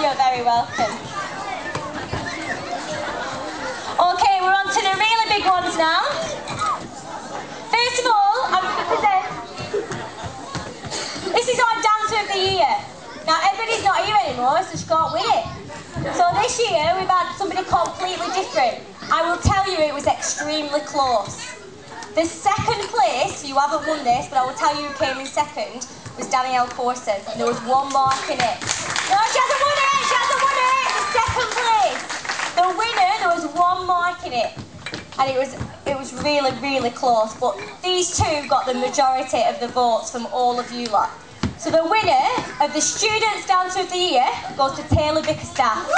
You're very welcome. Okay, we're on to the really big ones now. First of all, I'm going to present... This is our Dancer of the Year. Now, everybody's not here anymore, so she can't win it. So this year, we've had somebody completely different. I will tell you, it was extremely close. The second place, you haven't won this, but I will tell you who came in second, was Danielle Corson. And there was one mark in it. No, she hasn't won in it. And it was it was really, really close. But these two got the majority of the votes from all of you lot. So the winner of the Students' Dancer of the Year goes to Taylor Bickerstaff.